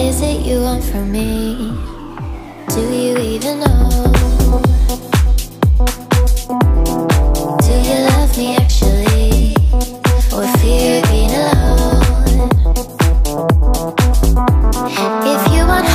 is it you want from me? Do you even know? Do you love me actually? Or fear being alone? If you want